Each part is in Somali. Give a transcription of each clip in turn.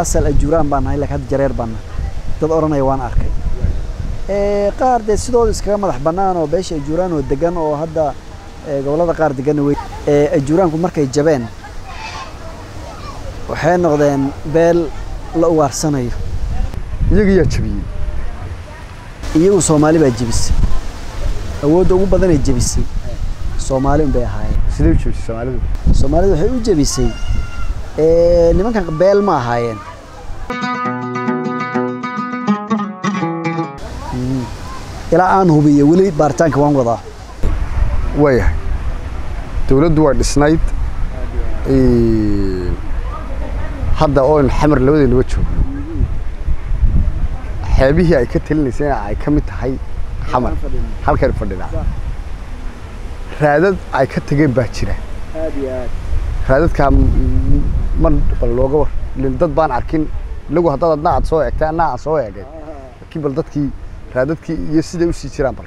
asal ajuuraan baan nahay laakiin hadda jareer baan nahay dad odhanaya waan arkay. Qaar dee sidooda iskaga madax bannaan oo beesha ajuuraan oo degan oo hadda gobollada qaar deganna wey ajuuraanku markay jabeen waxay noqdeen beel la ugaarsanayo iyaga yaa jabiyey? Iyagu soomaali baa jebisay awoodda ugu badanay jebisay soomaali unbay ahaayeen. Sidee u jabisay soomaalidu? Soomaalidu waxay u jebisay nimankan beel ma ahaayeen. Ilaa aan hubiyo weli baaritaanka waan wadaa. Waayahay dowladdu waa dhisnayd. Hadda oon xamar labadeennaba joogno xeebihii ay ka talinaysay ay ka mid tahay xamar. Halkaynu fadhinaa raadad ay ka tageen baa jira. Raadadkaa mar bal looga war dad baan arkin. Ilagu haddaad adna aad soo eegtay anna aan soo eegay. Laakiin bal dadkii raadadkii iyo siday u sii jiraan bal?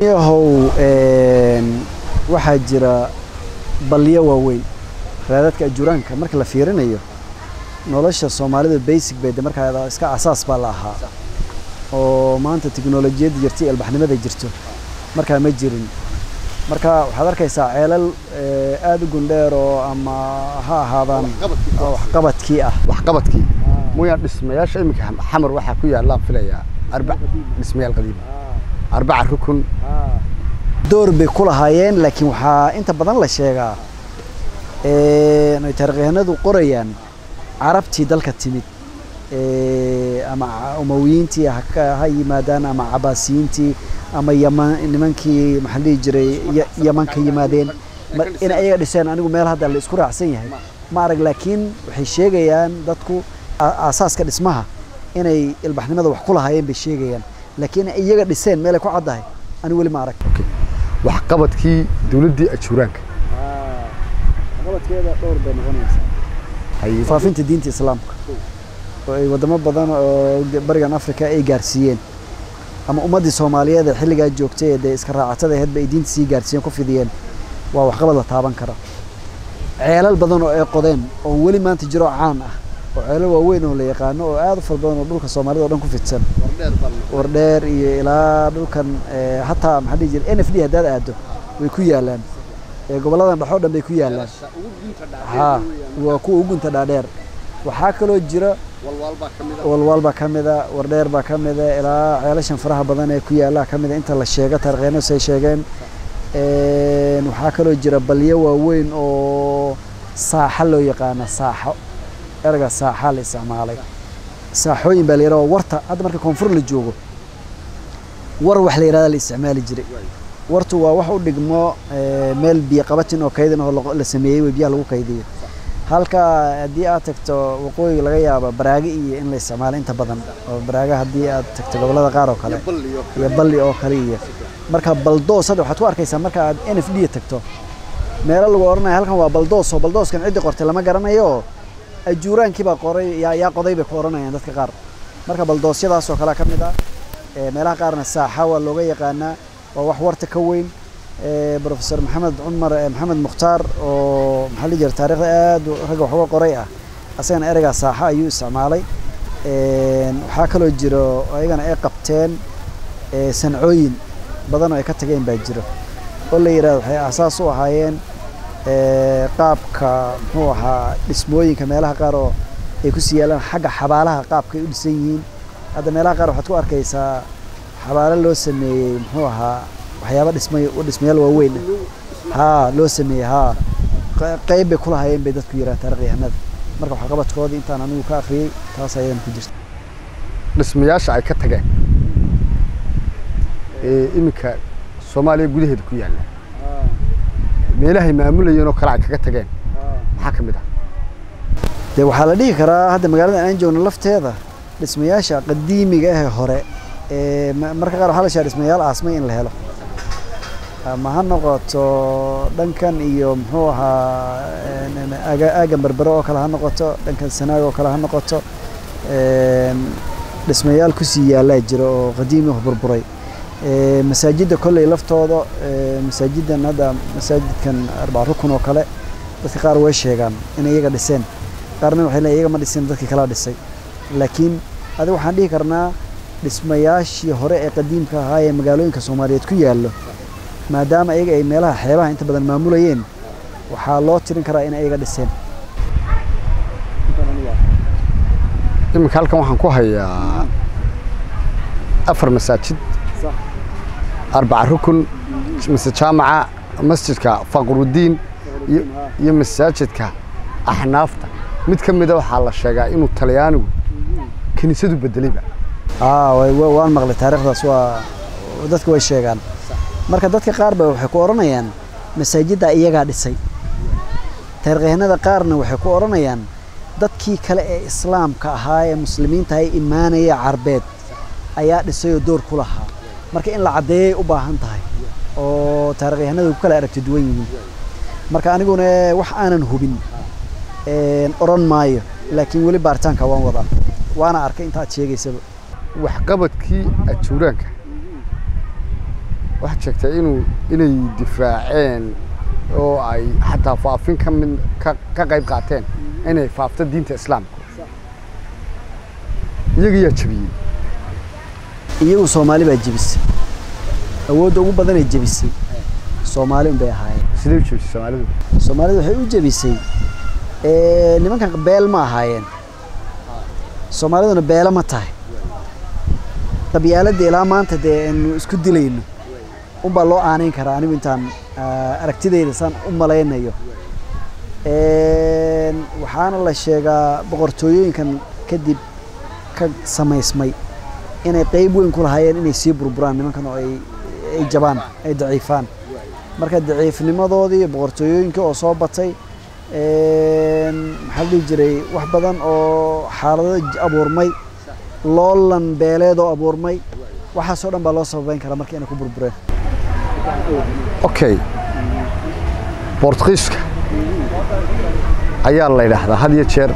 Yahow waxaa jira balyo waaweyn. Raadadka ajuuraanka marka la fiirinayo nolosha soomaalida basic bay de markaa iska asaas baa la ahaa. Oo maanta tiknolojiyadda jirta iyo albaxnimada jirto. Markaa ma jirin marka waxaad arkaysaa ceelal aada u gundheer oo ama ha ahaadaan waxqabadkii ah. Waxqabadkii. Mooyaan dhismayaasha iminka xamar waxaa ku yaallaan filayaa arbac dhismayaal qadiima arbaca rukun. Door bay ku lahaayeen laakiin waxaa inta badan la sheegaa ay taarikhyahanadu qorayaan carabtii dalka timid ama umawiyiintii ha yimaadaan ama cabaasiyiintii ama yaman nimankii maxaa dhihi jiray yaman ka yimaadeen. In ayaga dhiseen anigu meel hadda la isku raacsan yahay. Ma arag laakiin waxay sheegayaan dadku aasaaska dhismaha inay ilbaxnimada wax ku lahaayeen bay sheegayaan. Laakiin iyaga dhiseen meelay ku caddahay. Anigu weli ma arag. Waxqabadkii dowladdii ajuuraanka faafinta diinta islaamka. Oo ay wadamo badan oo barigan africa ay gaarsiiyeen ama ummaddii soomaaliyeed ee xilligaa joogtay ee dee iska raacatada aheedba ay diinta sii gaarsiiyeen ku fidiyeen. Waa waxqabad la taaban kara ceelal badan oo ay qodeen oo weli maanta jiro caan ah oo ceelal waaweyn oo la yaqaano oo aad u fara badan oo dhulka soomaalida o dhan ku fidsan. Wardheer iyo ilaa dhulkan hataa maxaa dhihi jira n f d haddaad aado way ku yaalaan gobolladan dhexoo dhan bay ku yaalaan ha waa kuwa ugunta dhaadheer. Waxaa kaloo jira walwaal baa ka mida wardheer baa ka mida ilaa ceelashan faraha badan ee ku yaallaa ka mida inta la sheega taarikhyanos ay sheegeen. Waxaa kaloo jira balyo waaweyn oo saaxa loo yaqaana saaxo. Erga saaxa la isticmaalay. Saaxooyin baa la yidhaha warta. Hadda marka koonfur la joogo war wax la yidhahda la isticmaali jiray. Wartu waa wax u dhigmo meel biyo qabatin oo kaydin oo la sameeyey wey biyaha lagu kaydiyo halka haddii aad tagto waqooyiga laga yaabo baraage iyo in la isticmaalo inta badan oo baraaga haddii aad tagto gobollada qaar oo kale iyo balli oo kale iyo marka baldoos hadda waxaad ku arkaysaa marka aad n f d tagto. Meelo lagu odhanaya halkan waa baldoos oo baldooskan ciddii qortay lama garanayo. Ajuuraankii baa qoray yaa qoday bay ku odhanayaan dadka qaar. Marka baldoosyadaas oo kale ka mid ah meelaha qaarna saaxa waa looga yaqaanaa waa wax warta ka weyn. Professor maxamed cumar maxamed mukhtaar oo maxaa la jira taarikhda aad ragga wax uga qoray ah asagana ereygaa saaxa ayuu isticmaalay. Waxaa kaloo jiro ayagana ay qabteen sancooyin badan oo ay ka tageen baa jiro. Oo la yidhahdo waxay aasaas u ahaayeen qaabka muxuu ahaa dhismooyinka meelaha qaar oo ay ku sii yaalaan xagga xabaalaha qaabka ay u dhisan yihiin. Hadda meelaha qaar waxaad ku arkaysaa xabaalo loo sameeyey muxuu ahaa waxyaaba dhismay dhismayaal waaweyn. Haa loo sameeyey haa qayb bay ku lahaayeen bay dadku yidhaha taarikhyahanada marka waxqabadkoodii intaan anigu ka akhriyey taas ayadan ku jirta dhismayaasha ay ka tageen ee iminka soomaaliya gudaheeda ku yaalla. Meelahay maamulayeen oo kale ay kaga tageen. Maxaa ka mid ah. Dee waxaa la dhihi karaa hadda magaalada aan joogno lafteeda dhismayaasha qadiimiga ahee hore marka qaar waxaa la sheega dhismayaal aasmay in la helo ama ha noqoto dhankan iyo muxuu ahaa aagan berbere oo kale ha noqoto dhankan sanaag oo kale ha noqoto dhismayaal ku sii yaallaa jira oo qadiimi ah burburay. Masaajidda kolley laftooda masaajidan hadda masaajidkan arbac rukun oo kale dadka qaar way sheegaan in iyaga dhiseen. Qaarna waxay leeyihiin iyaga ma dhisin dadkii kala dhisay. Laakiin adiga waxaan dhihi karnaa dhismayaashii hore ee qadiimka ahaa ee magaalooyinka soomaaliyeed ku yaallo maadaama iyaga ay meelaha xeebaha inta badan maamulayeen waxaa loo tirin karaa inay iyaga dhiseen. Iminka halkan waxaan ku hayaa afar masaajid arbaca rukun mise jaamaca masjidka faqrudiin iyo masaajidka axnaafta. Mid ka mida waxaa la sheegaa inuu talyaanigu kiniisadu bedelayba waan maqlay taariikhdaas. Waa dadku way sheegaan marka dadka qaar ba waxay ku odhanayaan masaajidda iyagaa dhisay. Taarikhyahanada qaarna waxay ku odhanayaan dadkii kale ee islaamka ahaa ee muslimiinta ay imaanaya carbeed ayaa dhisay oo door ku lahaa. Marka in la caddeeyay u baahan tahay oo taarikhyahanadu ku kala aragti duwan yihiin. Marka aniguna wax aanan hubin odhan maayo laakiin weli baaritaanka waan wadaa. Waana arkay inta aad sheegaysaba. Waxqabadkii ajuuraanka waxaad sheegtay inuu inay difaaceen oo ay xataa faafin ka mid ka qayb qaateen inay faafto diinta islaamka. Iyaga yaa jebiyey iyagu soomaali baa jebisay awoodda ugu badanay jebisay soomaali un bay ahaayeen. Sidee u jebisay soomaalidu? Soomaalidu waxay u jebisay nimankan beel ma ahaayeen. Soomaaliduna beelo ma tahay. Qabyaaladda ilaa maanta dee aynu isku dilayno unbaa loo aanayn karaa anigu intaan aragtidayda saan u malaynayo. Waxaana la sheegaa boqortooyooyinkan kadib ka samaysmay inay qayb weyn ku lahaayeen inay sii burburaan nimankan oo ay jabaan ay daciifaan. Marka daciifnimadoodii boqortooyooyinka oo soo batay maxaa dhihi jiray wax badan oo xaalado abuurmay loolan beeleed oo abuurmay waxaasoo dhan baa loo sababeyn karaa marka inay ku burbureen okay. Bortugiiska ayaa la yidhaahdaa had iyo jeer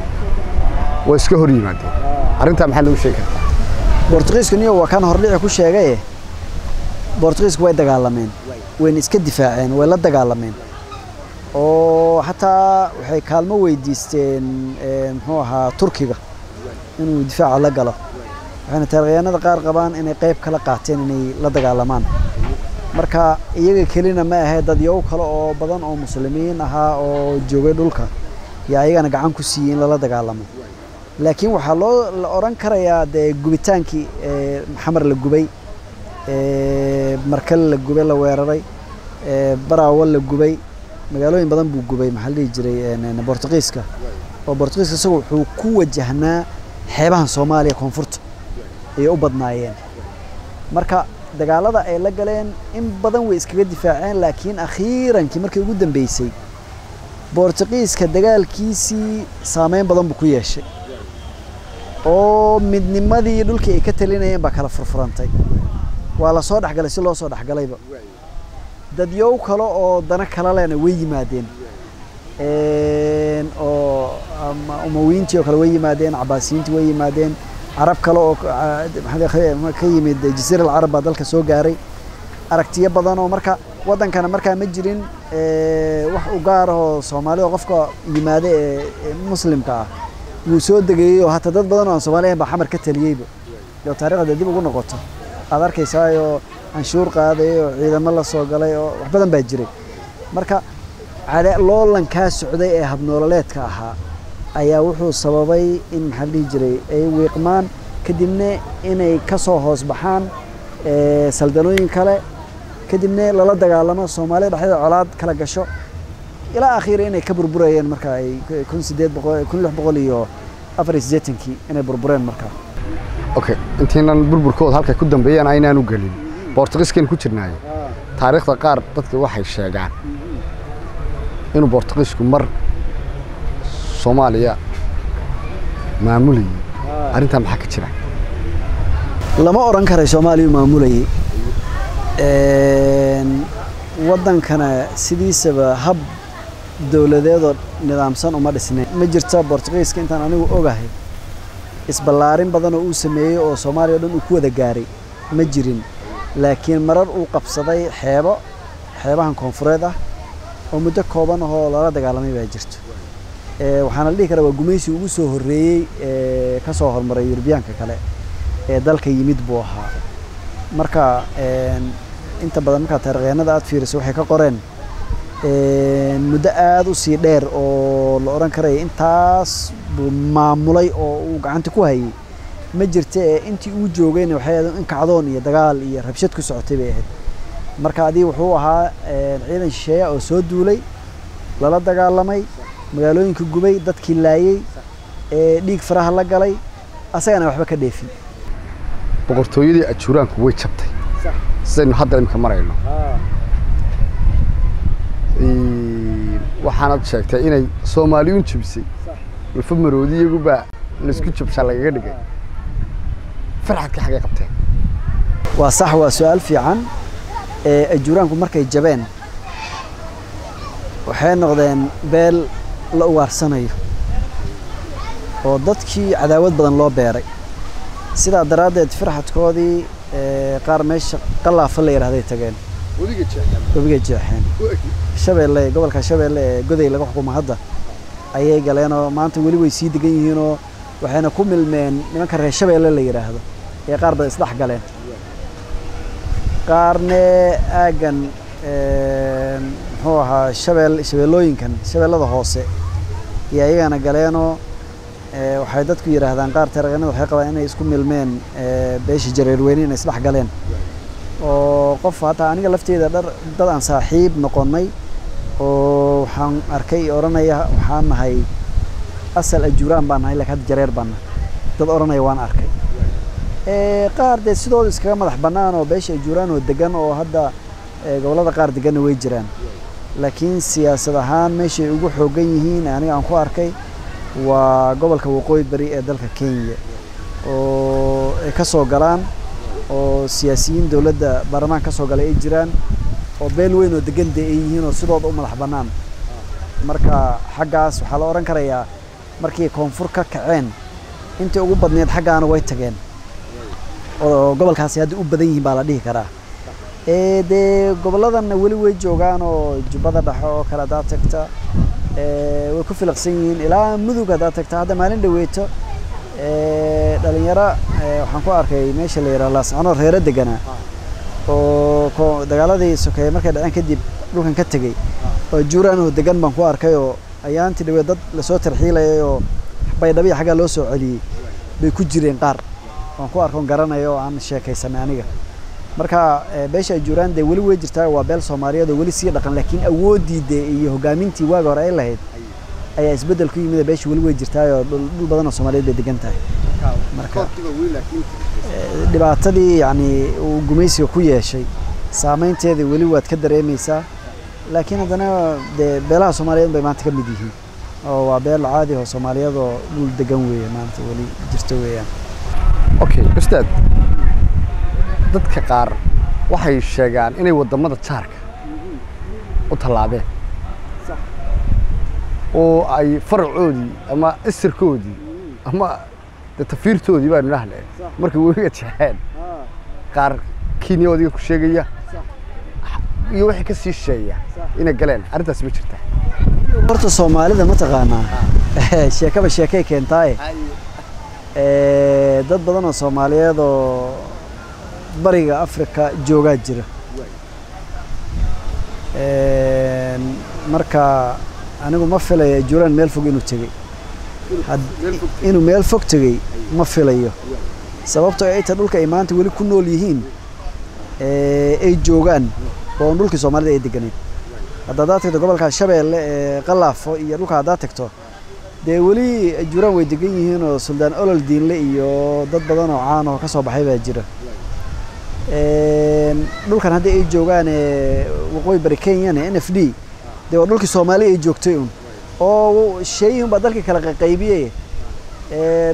waa iska hor yimaadeen. Arrintaa maxaa lagu sheegi kartaa bortugiiska niyo waa kan hordhici ku sheegaye bortugiisku way dagaalameen. Wayna iska difaaceen way la dagaalameen. Oo xataa waxay kaalmo weydiisteen muxuu ahaa turkiga inuu difaaca la galo. Waxayna taarikhyahanada qaar qabaan inay qayb kala qaateen inay la dagaalamaan marka iyaga kelina ma ahee dad yow kale oo badan oo muslimiin ahaa oo joogay dhulka. Yaa iyagana gacan ku siiyey in lala dagaalamo. Laakiin waxaa loo la odhan karayaa dee gubitaankii xamar la gubay markale la gubay la weeraray baraawo la gubay. Magaalooyin badan buu gubay maxaa la dhihi jiray bortugiiska oo bortugiiska isagu wuxuu ku wajahnaa xeebahan soomaaliya koonfurta ayay u badnaayeen. Marka dagaalada ay la galeen in badan way iskaga difaaceen laakiin akhiirankii markii ugu dambeysay bortugiiska dagaalkiisii saameyn badan buu ku yeeshay. Oo midnimadii dhulkii ay ka talinayeen baa kala furfurantay. Waa la soo dhexgalay si loo soo dhexgalayba. Dadyow kale oo dana kala lena way yimaadeen. Oo umawiintii oo kale way yimaadeen cabaasiyiintii way yimaadeen carab kale oo ka yimid jasiira alcarab baa dalka soo gaaray. Aragtiyo badan oo marka waddankana markaa ma jirin wax u gaar ahoo soomaalida qofka yimaada ee muslimka ah. Wuu soo degayey oo hataa dad badan oo aan soomaali ahayn baa xamar ka taliyeyba oo taarikhda dib ugu noqoto aad arkaysaayoo canshuur qaaday oo ciidamo la soo galay oo wax badan baa jiray. Marka loolankaa socday ee habnoololeedka ahaa ayaa wuxuu sababay in maxaa la dhihi jiray ay wiiqmaan. Kadibna inay ka soo hoos baxaan saldanooyin kale. Kadibna lala dagaalamo soomaalida dhexdeeda colaad kala gasho. Ilaa akhiira inay ka burburayeen marka ay kun sideed boqol kun lix boqol iyo afar iyo siddeetankii inay burbureen markaa okay intiinan burburkooda halkay ku dambeeyaan aynaan u gelin. Bortugiiskan ku jirnaayo. Taariikhda qaar dadka waxay sheegaan inuu bortugiisku mar soomaaliya maamulayay arrintaa maxaa ka jira. Lama odhan karay soomaaliya maamulayay waddankana sidiisaba hab dowladeedoo nidaamsan uma dhisnayn ma jirta bortugiiska intaan anigu ogahay? Isballaarin badan oo uu sameeyey oo soomaaliya o dhan uu ku wada gaaray. Ma jirin. Laakiin marar uu qabsaday xeebo xeebahan koonfureed ah oo muddo kooban ahoo lala dagaalamay baa jirto waxaana la dhihi karaa waa gumaysi ugu soo horreeyey ee ka soo hormaray yurubiyaanka kale ee dalka yimid buu ahaa. Marka inta badan markaa taarikhyahanada aad fiiriso waxay ka qoreen muddo aada u sii dheer oo la odhan karaya intaas buu maamulay oo uu gacanta ku hayay. Ma jirta ee intii uu joogayna waxay ahayd in kacdoon iyo dagaal iyo rabshad ku socotay bay ahayd. Marka adii wuxuu ahaa ciidan shisheeya oo soo duulay lala dagaalamay magaalooyinka gubay dadkii laayey ee dhiig faraha la galay asagana waxba ka dheefin. Boqortooyadii ajuuraanku way jabtay. Sidaynu hadda imika marayno. Waxaanad sheegtay inay soomaaliyuun jabisay lafa maroodi iyagubaa la isku jabshaa lagaga dhigay. Farxadka xaggay qabteen. Waa sax waa su'aal fiican. Ee ajuuraanku markay jabeen waxay noqdeen beel la ugaarsanayo oo dadkii cadaawad badan loo beeray. Sidaa daraaddeed farxadkoodii qaar meesha qalaafa la yidhahday tageen. Webiga jeexeen. Shabeelle gobolka shabeelle ee goday laga xukumo hadda ayay galeenoo maanta weli way sii degan yihiinoo waxayna ku milmeen nimanka reer shabeelle la yidhaahdo ee qaar badan isdhex galeen. Qaarne aaggan muxuu ahaa shabeel shabeellooyinkan shabeellada hoose. Iyo ayagana galeenoo waxay dadku yidhaahdaan qaar taariikhanada waxay qabaan inay isku milmeen beesha jareerweyne inay isdhex galeen. Oo qof hataa aniga lafteeda dhar dad aan saaxiib noqonnay oo waxaan arkay odhanaya waxaan nahay asal ajuuraan baan nahay laakiin hadda jareer baan dad odhanaya waan arkay. Qaar dee sidooda iskaga madax bannaan oo beesha ajuuraan oo degan oo hadda gobollada qaar deganna way jiraan laakiin siyaasad ahaan meeshay ugu xooggan yihiin aniga aan ku arkay waa gobolka waqooyi bari ee dalka kenya oo ay ka soo galaan oo siyaasiyiin dowladda baarlamaan ka soo galay ay jiraan oo beel weyn oo degan dee ay yihiin oo sidooda u madax bannaan. Marka xaggaas waxaa la odhan karayaa markii koonfur ka kaceen intii ugu badneed xaggaana way tageen. Oo gobolkaasi hadda u badan yihiin baa la dhihi karaa dee gobolladanna weli way joogaan oo jubbada dhexe oo kale haddaad tagta. Way ku filaqsan yihiin. Ilaa mudug haddaad tagta hadda maalin dhaweeto dhalinyaro waxaan ku arkay meesha la yidhaha laascano reero deganaa oo dagaaladii sokeeye markay dhaceen kadib dhulkan ka tegey oo juuraanoo degan baan ku arkay oo ayaantii dhaweed dad la soo tarxiilayay oo baydhabiya xaggaa loo soo celiyey bay ku jireen qaar. Waan ku arkoon garanaya oo aan sheekaysanay aniga marka beesha ajuuraan dee weli way jirtaa waa beel soomaaliyeed oo weli sii dhaqan laakiin awooddii dee iyo hogaamintii waaga hore ay lahayd ayaa isbeddel ku yimid beesha weli way jirtaayoo dhul badan oo soomaaliyeed bay degan tahay. Marka dhibaatadii yacni uu gumaysiga ku yeeshay saameynteeda weli waad ka dareemaysaa laakiin haddana dee beelaha soomaaliyeed bay maanta ka mid yihiin oo waa beel caadi oo soomaaliyeed oo dhul degan weeye maanta weli jirto weeyaan. Okay ustaad dadka qaar waxay sheegaan inay waddamada jaarka u tallaabeen. Oo ay faracoodii ama isirkoodii ama de tafiirtoodii baanu nahle markay webiga jeexeen qaar kenya odiga ku sheegaya. Iyo wixii ka sii sheeya inay galeen. Arrintaas ma jirtaa. Horta soomaalida mataqaanaa sheekaba sheekay keentaaye. Dad badan oo soomaaliyeed oo bariga africa joogaa jira. Marka anigu ma filayo juuraan meel fog inuu tegey. Inuu meel fog tegey ma filayo. Sababtoo ay ta dhulka ay maanta weli ku nool yihiin ay joogaan oo dhulkii soomaalida ay deganeed hadda haddaad tagto gobolka shabeelle ee qalaafo iyo dhulka haddaad tagto dee weli juuraan way degan yihiin oo suldaan olol diinle iyo dad badan oo caan oo ka soo baxay baa jira dhulkan haddii ay joogaan waqooyi bari kenyana n f d. Dee waa dhulkii soomaaliya ay joogtay un oo sheeyihun baa dalkii kala qaybiye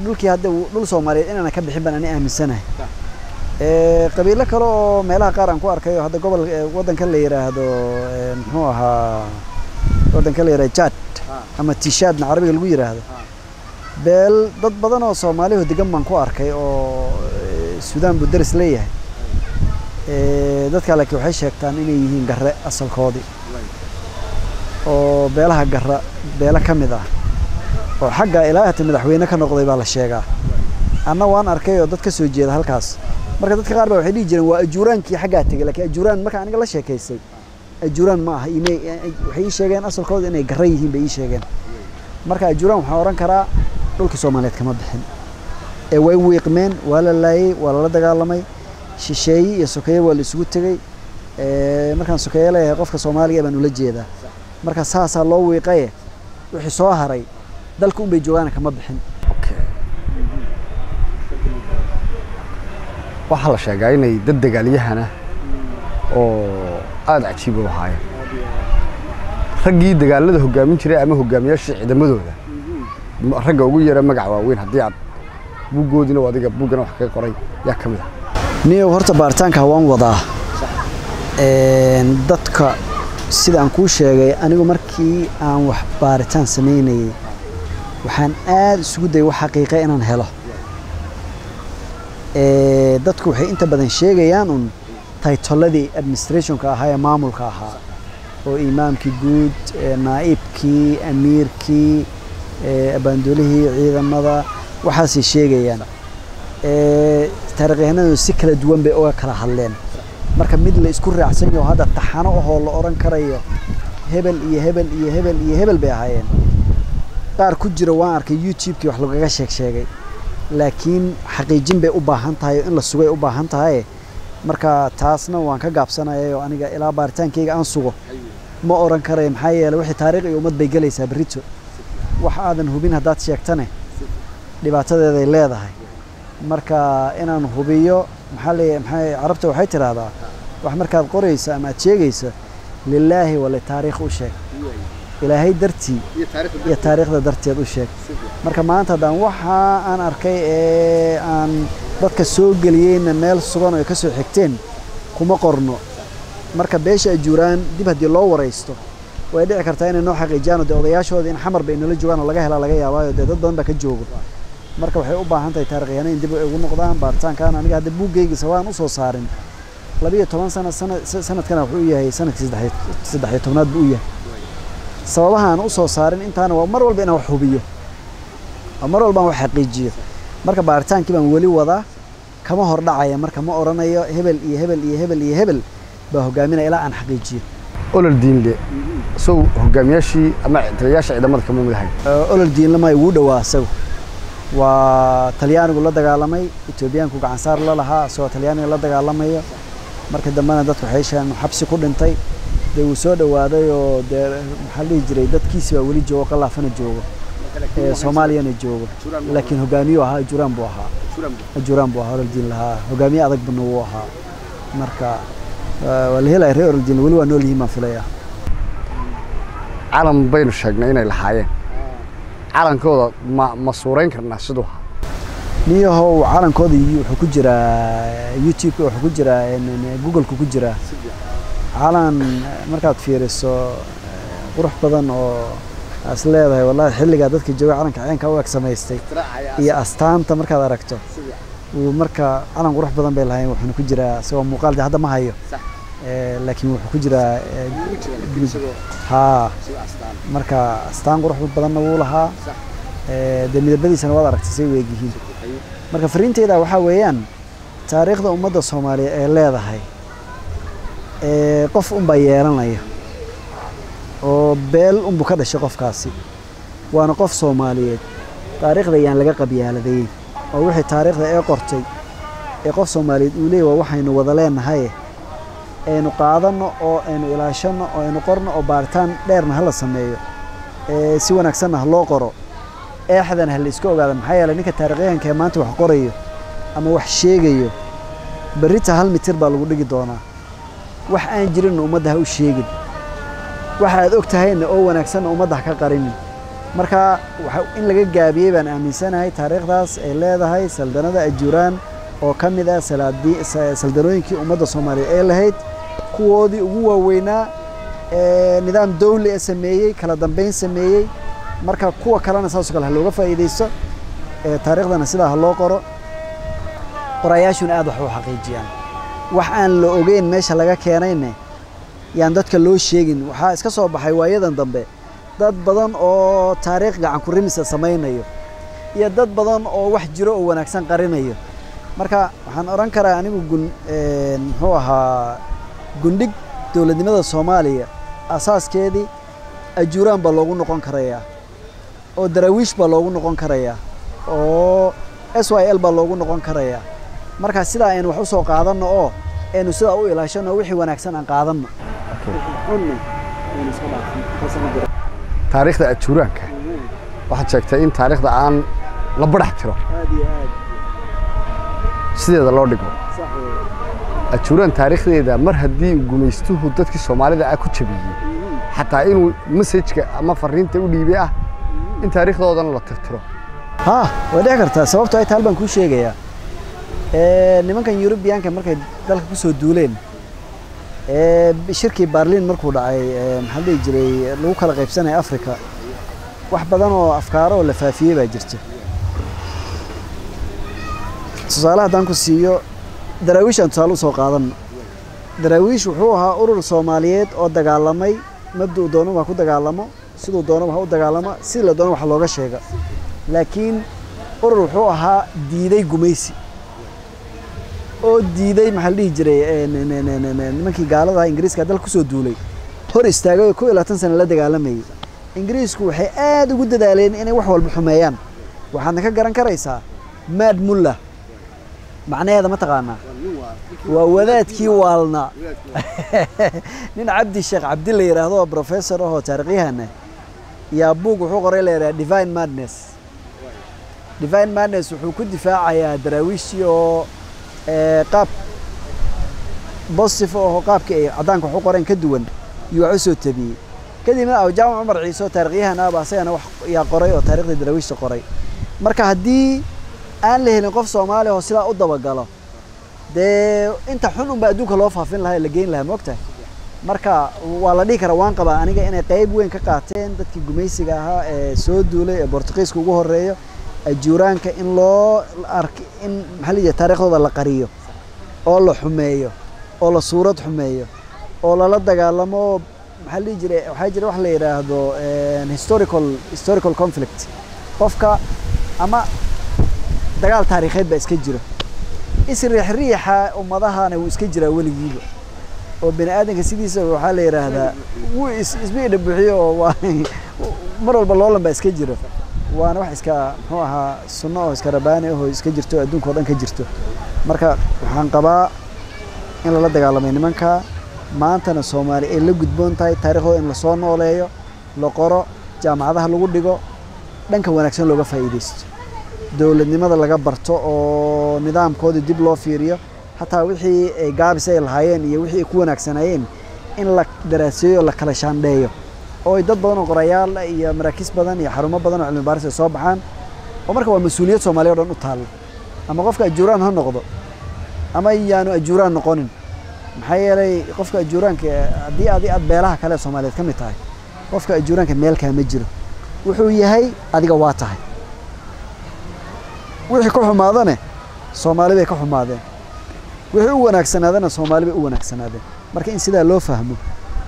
dhulkii hadda dhul soomaaliyeed inaana ka bixin baan ani aaminsanahay. Qabiilo kale oo meelaha qaar aan ku arkayo hadda gobol waddanka la yidhaahdo muxuu ahaa waddanka la yidhahdo jad ama tishaadna carabiga lagu yidhaahdo beel dad badan oo soomaaliyaho degan baan ku arkay oo suudaan buu daris leeyahay dadka laakiin waxay sheegtaan inay yihiin garre asalkoodii oo beelaha garra beelo ka mid ah. Oo xagga ilaa hata madaxweyne ka noqday baa la sheegaa. Anna waan arkay oo dad ka soo jeeda halkaas. Marka dadka qaar baa waxay dhihi jireen waa ajuuraankii xaggaa tegey laakiin ajuuraan marka aniga la sheekaystay ajuuraan ma aha ime waxay ii sheegeen asalkooda inay garran yihiin bay ii sheegeen. Marka ajuuraan waxaan oran karaa dhulkii soomaaliyeed kama bixin. Ee way wiiqmeen waa la laayey waa lala dagaalamay shisheeye iyo sokeeye waa la isugu tegey markaan sokeeye leeyahay qofka soomaaliga baan ula jeedaa. Marka saasaa loo wiiqaye wixii soo haray. Dalka un bay joogaana kama bixin. Waxaa la sheegaa inay dad dagaalyahana oo aada cajiib u ahaayeen. Raggii dagaalada hogaamin jiray ama hogaamiyaashii ciidamadooda. Ragga ugu yara magac waaweyn haddii aad buuggoodina oo adiga buuggana wax kaga qoray yaa ka mid ah niyow horta baaritaanka waan wadaa dadka sida aan kuu sheegay anigu markii aan wax baaritaan samaynayey waxaan aada isugu dayay wax xaqiiqa inaan helo. Dadku waxay inta badan sheegayaan un taytoladii administrationka ahaa ee maamulka ahaa oo imaamkii guud naa'ibkii amiirkii abaandoolihii ciidamada waxaasay sheegayaan taarikhyahanadu si kala duwan bay uga kala hadleen. Marka mid la isku raacsan yaho hadda taxano ahoo la odhan karayo hebel iyo hebel iyo hebel iyo hebel bay ahaayeen. Qaar ku jira waan arkay youtube-kii wax lagaga sheeg sheegay. Laakiin xaqiijin bay u baahan tahay in la sugay u baahan tahay. Marka taasna waan ka gaabsanaya oo aniga ilaa baaritaankayga aan sugo. Ma oran karayo maxaa yeeley wixii taariikh iyo ummad bay gelaysaa berrito wax aadan hubin haddaad sheegtane. Dhibaatadeeday leedahay marka inaan hubiyo maxaa leeyahay maxaa carabta waxay tidhaahdaa wax markaad qoraysa ama aad sheegaysa lilaahi wale taariikh u sheeg. Ilaahay dartii iyo taariikhda darteed. u sheeg. Marka maanta haddaan waxa aan arkay ee aan dadka soo geliyeyna meel sugan oo ay ka soo xigteen kuma qorno. Marka beesha ajuuraan dib haddii loo waraysto way dhici kartaa inay noo xaqiijiyaan oo dee odayaashooda in xamar bay nala joogaan oo laga helaa laga yaabaayo dee dad badan baa ka joogo marka waxay u baahan tahay taarikhyahanna in dib ay ugu noqdaan baaritaankan aniga hadda buuggaygiisa waan u soo saarin labiyo toban sana sanadkana wuxuu u yahay sannadkii saddex iyo tobnaad buu u yahay. Sababaha aan u soo saarin intaana waa mar walba inaan wax hubiyo oo mar walba aan wax xaqiijiyo. Marka baaritaankii baan weli wadaa kama hor dhacaya marka ma oranayo hebel iyo hebel iyo hebel iyo hebel baa hogaaminaya ilaa aan xaqiijiyo. Olol diinle sow hogaamiyaashii ama taliyayaasha ciidamada kama mid ahayn. Olol diinle ma ugu dhowaa isagu waa talyaanigu la dagaalamay etoobiyaanku gacansaar la lahaa isagoo talyaaniga la dagaalamayo. Marka dambena dadku waxay sheegeen inuu xabsi ku dhintay dee wuu soo dhowaaday oo dee maxaa dhihi jiray dadkiisi baa weli joogo qalaafana joogo. Soomaaliyana joogo. Laakiin hogaamiyu ahaa ajuraan buu ahaa. Ajuraan buu ahaa oroldiin lahaa hogaamiye adag buna wuu ahaa. Marka waa la helaya reer oroldiin weli waa nool yihiin baan filaya calan baynu sheegnay inay lahaayeen calankooda ma ma suurayn karnaa siduu ahaa niyahow calankooda wuxuu ku jiraa youtube wuxuu ku jiraa google-ku ku jiraa calan markaad fiiriso qurux badan oo as leedahay wallahi xilligaa dadka jooga calanka ceenka u eg samaystay. Iyo astaanta markaad aragto marka calan qurux badan bay lahayn wuxuuna ku jiraa isagoo muuqaal hadda ma hayo laakiin wuxuu ku jiraa haa marka astaan qurux badanna wuu lahaa. Dee midabadiisana waad aragtay say u eg yihiin. Marka fariinteyda waxaa weeyaan taariikhda ummadda soomaaliya ee leedahay qof unbaa yeelanaya oo beel unbuu ka dhashay qofkaasi. Waana qof soomaaliyeed. Taariikhda ayaan laga qabyaaladayn oo wixii taariikhda ee qortay ee qof soomaaliyeed uu leeyay waa waxaynu wada leenahay aynu qaadanno oo aynu ilaashanno oo aynu qorno oo baaritaan dheerna hala sameeyo si wanaagsanna ha loo qoro. Eexdana ha la iska ogaada maxaa yeelay ninka taarikhyahanka ee maanta wax qorayo ama wax sheegayo berrita hal mitir baa lagu dhigi doonaa. Wax aan jirinna ummadda ha u sheegin. Waxa aad og tahayna oo wanaagsanna ummadda ha ka qarinin. Marka in laga gaabiyey baan aaminsanahay taariikhdaas ay leedahay saldanada ajuuraan oo ka mid ah saldanooyinkii ummadda soomaaliya ee lahayd kuwoodii ugu waaweynaa nidaam dawli a sameeyey kala dambeyn sameeyey. Marka kuwa kalena saasoo kale ha looga faa'iidaysto taariikhdana sidaa ha loo qoro. Qorayaashuna aad wax u xaqiijiyaan. Wax aan la ogeyn meesha laga keenayne yaan dadka loo sheegin. Waxaa iska soo baxay waayadan dambe. Dad badan oo taariikh gacan ku rimisa samaynayo iyo dad badan oo wax jiro oo wanaagsan qarinayo. Marka waxaan odhan karaa anigu gun muxuu ahaa gundhig dowladnimada soomaaliya asaaskeedii ajuuraan baa loogu noqon karayaa oo daraawiish baa loogu noqon karayaa oo s y l baa loogu noqon karayaa marka sidaa aynu wax u soo qaadanno oo aynu sidaa u ilaashanno wixii wanaagsan aan qaadanno. Taariikhda ajuuraanka waxaad sheegtay in taariikhda aan la badhax tiro. Sideeda loo dhigo ajuuraan taariikhdeeda mar haddii gumaystuhu dadkii soomaalida ah ku jabiyey xataa inuu masajka ama fariinta u dhiibay ah in taariikhdoodana la tirtiro ha way dhici kartaa sababto ay taal baan kuu sheegayaa nimankan yurubiyaanka markay dalka ku soo duuleen shirkii barliin markuu dhacay maxaa la dhihi jiray lagu kala qaybsanaya africa wax badan oo afkaaro oo la faafiyey baa jirta tusaale haddaan ku siiyo daraawiish aan tusaale u soo qaadanno daraawiish wuxuu ahaa urur soomaaliyeed oo dagaalamay. Mabda'u doonaba ha ku dagaalamo? Siduu doonaba ha u dagaalamo sidii la doona wax looga sheega. Laakiin urur wuxuu ahaa diiday gumaysi. Oo diiday maxaa la dhihi jiray nimankii gaalada ingiriiska dalka ku soo duulay. Hor istaagay oo kow iyo labaatan sana la dagaalamayay ingiriisku waxay aad ugu dadaaleen inay wax walba xumeeyaan. Waxaadna ka garan karaysaa maad mulla macnaheeda ma taqaanaa? Waa wadaadkii waalna. Nin cabdi sheekh cabdi la yidhaahdo oo professor ahoo taariikhyahana yaa buug wuxuu qoray la yidhaha divine madness. Divine madness wuxuu ku difaacayaa daraawiishii oo qaab positive oo qaabkii ay caddaanka wax u qoreen ka duwan iyo wax u soo tabiyey kadibna awjaamac cumar ciise oo taarikhyahan ahba asagana wax yaa qoray oo taarikhda daraawiishta qoray. Marka haddii aan la helin qof soomaali oo sidaa u dabagalo. Dee inta xun unba adduunka loo faafin lahaa la geyn lahaa moogtahay marka waa la dhihi karaa waan qabaa aniga inay qayb weyn ka qaateen dadkii gumaysiga ahaa ee soo duulay ee bortuqiiska ugu horeeyo ajuuraanka in loo ark in maxaa la taariikhdooda la qariyo oo la xumeeyo oo la suurad xumeeyo oo lala dagaalamo maxaa la jiray waxaa jira wax la yidhaahdo historical historical conflict. Qofka ama dagaal taariikheed baa iska jira. Isriixriixa ummadahana wuu iska jiraa weligiiba. Oo bini aadanka sidiisa waxaa la yidhaahdaa wuu isma idhabuxiyo oo waa mar walba loolan baa iska jira. Waana wax iska muxuu ahaa sunno oo iska rabaani ahoo iska jirto adduunka oo dhan ka jirto. Marka waxaan qabaa in lala dagaalamay nimanka maantana soomaali ay la gudboon tahay taariikhdooda in la soo nooleeyo la qoro jaamacadaha lagu dhigo dhanka wanaagsan looga faa'iidaysto dowladnimada laga barto oo nidaamkooda dib loo fiiriyo hataa wixii ay gaabis ay lahaayeen iyo wixii ay ku wanaagsanaayeen in la daraaseeyo la kala shaandheeyo. Oo ay dad badan oo qorayaal iyo maraakiis badan iyo xarumo badan oo cilmi baaris ay soo baxaan oo marka waa mas'uuliyad soomaaliya o dhan u taalla ama qofka ajuuraan ha noqdo ama yaanu ajuuraan noqonin. Maxaa yeelay qofka ajuuraanka haddii adi aad beelaha kale soomaaliyeed ka mid tahay qofka ajuuraanka meelkaa ma jiro. Wuxuu yahay adiga waa tahay wixii ka xumaadane? Soomaali bay ka xumaadeen. Wixii u wanaagsanaadana soomaali bay u wanaagsanaadeen. Marka in sidaa loo fahmo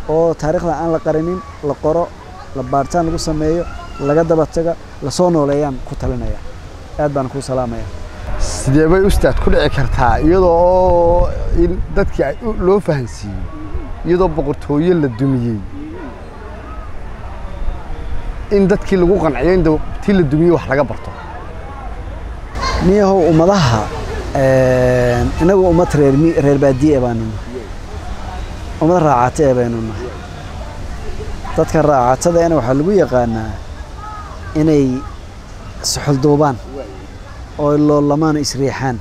oo taariikhda aan la qarinin la qoro la baaritaan lagu sameeyo laga daba taga la soo nooleeyaan ku talinaya. Aad baan kuu salaamaya. Sidee bay ustaad ku dhici kartaa? Iyadoo oo in dadkii loo fahansiiyo iyadoo boqortooyo la dumiyey. In dadkii lagu qanciyo in tii la dumiyey wax laga barto niyahow ummadaha inagu ummad reer baadiye baanu nahay. Ummad raacate e baynu nahay. Dadka raacatadaena waxaa lagu yaqaanaa inay suxulduubaan oo loolamaan isriixaan.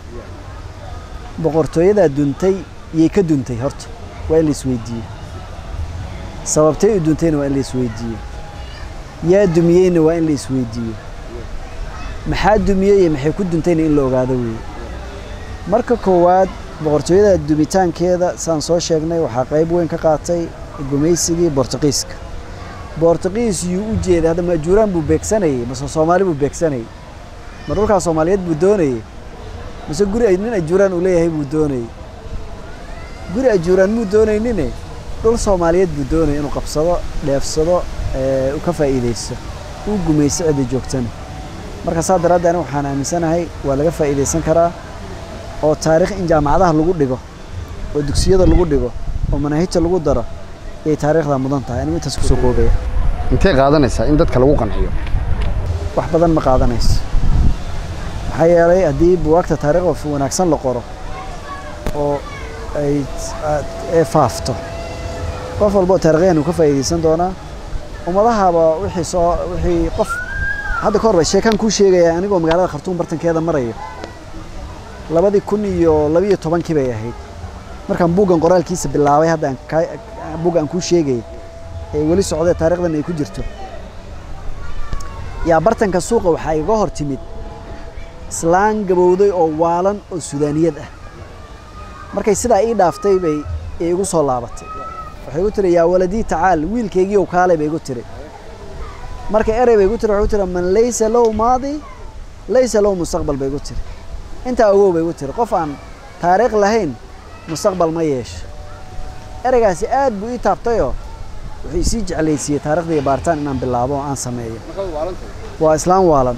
Boqortooyadaa duntay yay ka duntay horta waa in la isweydiiye sababtay u duntayna waa in la isweydiiye yaa dumiyeyna waa in la isweydiiyo maxaa dumiyey iyo maxay ku duntayna in la ogaado weeye marka koowaad boqortooyada dumitaankeeda saan soo sheegnay waxaa qayb weyn ka qaatay gumaysigii bortuqiiska bortuqiis yuu u jeeday hadda maajuuraan buu beegsanayey mase soomaali buu beegsanayey ma dhulkaa soomaaliyeed buu doonayey mase guri nin ajuuraan uu leeyahay buu doonayey guri ajuuraan muu doonaynine dhul soomaaliyeed buu doonayay inuu qabsado dheefsado u ka faa'iidaysto u gumaysto cidda joogtana marka saa daraaddeed aniga waxaan aaminsanahay waa laga faa'iidaysan karaa oo taariikh in jaamacadaha lagu dhigo oo dugsiyada lagu dhigo oo manaahijta lagu daro ayay taariikhdaa mudan tahay. Anigu intaas ku soo koobaya intee qaadanaysaa in dadka lagu qanciyo wax badan ma qaadanayso. Maxaa yeelay haddii buwaagta taariikhda wanaagsan la qoro oo ay ee faafto qof walbo taarikhyan uu ka faa'iidaysan doonaa ummadahaba wixii soo wixii qof hadda ka hor sheekaan kuu sheegaya anigoo magaalada khartuum bartankeeda marayo. Labadii kun iyo labiyo tobankii bay ahayd. Markaan buuggan qoraalkiisa bilaabay hadda aan ka buugga aan kuu sheegay ee weli socdee taarikhdan ay ku jirto. Yaa bartanka suuqa waxaa iga hor timid islaan gabowday oo waalan oo sudaaniyad ah. Markay sidaa ii dhaaftay bay igu soo laabatay. Waxay igu tiri yaa waladii tacaal wiilkaygii ow kaalay bay igu tiri marka erey bay igu tiri waxay tiri man laysa low maadi laysa low mustaqbal bay igu tiri intaa ogow bay igu tiri qof aan taariikh lahayn mustaqbal ma yeesho ereygaasi aad buu ii taabtayoo wuxuu isii jeclaysiiyey taariikhdii baaritaan inaan bilaabo oo aan sameeyo. Waa islaan waalan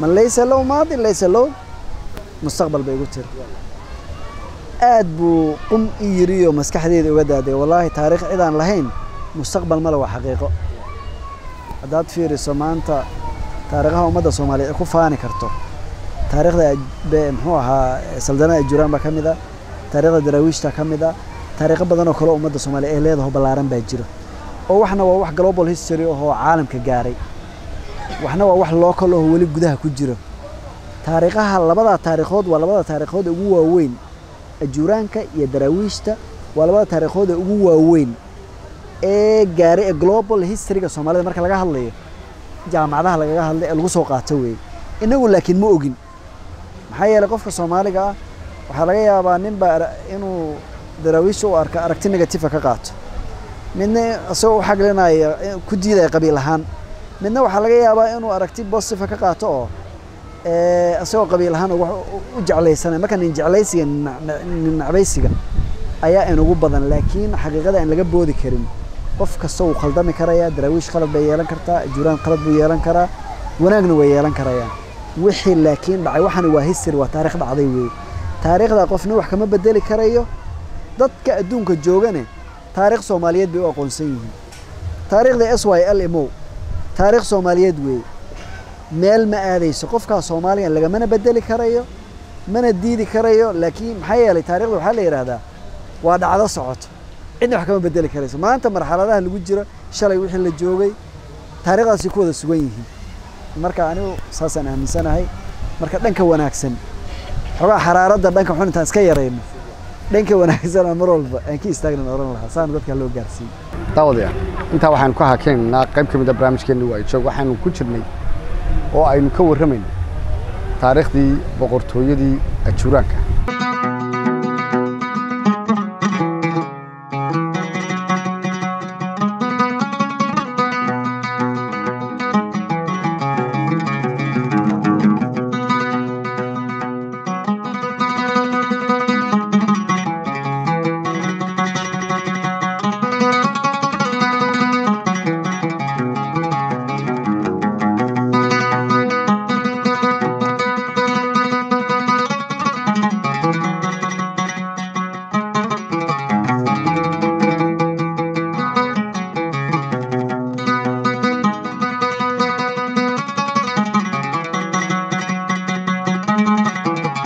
man laysa low maadi laysa low mustaqbal bay igu tiri aad buu qum ii yiriyo maskaxdeeda uga daaday wallaahi taariikh cidaan lahayn mustaqbal male waa xaqiiqo haddaad fiiriso maanta taariikhaha ummadda soomaaliyeed ay ku faani karto. Taariikhda muxuu ahaa saldanada ajuraan baa ka mid a taariikhda daraawiishta ka mid a taariikho badan oo kale ummadda soomaaliya ay leedaho ballaaran baa jiro. Oo waxna waa wax global history ahoo caalamka gaaray. Waxna waa wax local ahoo weli gudaha ku jiro. Taariikhaha labadaa taariikhood waa labada taariikhood ugu waaweyn. Ajuuraanka iyo daraawiishta waa labada taariikhood ee ugu waaweyn ee gaaray ee global historyga soomaalida marka laga hadlayo jaamacadaha lagaga hadlay ee lagu soo qaato weeye inagu laakiin ma ogin. Maxaa yeelay qofka soomaaliga ah waxaa laga yaabaa ninba inuu daraawiishta u arka aragti negativa ka qaato. Midna isagoo u xaglinaya ku diidaya qabiil ahaan. Midna waxaa laga yaabaa inuu aragti positive ka qaato oo isagoo qabiil ahaan u jeclaysanay. Marka nin jeclaysiga nin nacbaysiga ayaa inugu badan. Laakiin xaqiiqada aan laga boodi karin qof kasta wuu khaldami karayaa daraawiish qalad bay yeelan kartaa juraan qalad buu yeelan karaa wanaagna way yeelan karayaan. Wixii laakiin dhacay waxani waa history waa taarikh dhacday weeye taariikhda qofna wax kama bedeli karayo. Dadka adduunka joogane taarikh soomaaliyeed bay u aqoonsan yihiin. Taariikhda s y l mo taarikh soomaaliyeed weeye meel ma aadayso qofkaa soomaaliyan lagamana bedeli karayo mana diidi karayo laakiin maxaa yeelay taarikhda waxaa la yidhaahdaa waa dhacdo socoto cidna wax kama bedeli karayso. Maanta marxaladaha lagu jiro shalay wixii la joogay taarikhdaasi ku wada sugan yihiin. Marka anigu saasaan aaminsanahay marka dhanka wanaagsan xogaa xaraaradda dhanka xun intaan iska yarayno dhanka wanaagsan aan mar walba aan ka istaagnan oran lahaa. Saana dadka loo gaarsiiyo daawadayaal intaa waxaanu ka hakeynaa qayb ka mid a barnaamijkeenni waa joog waxaanu ku jirnay oo aynu ka warramayno taariikhdii boqortooyadii ajuuraanka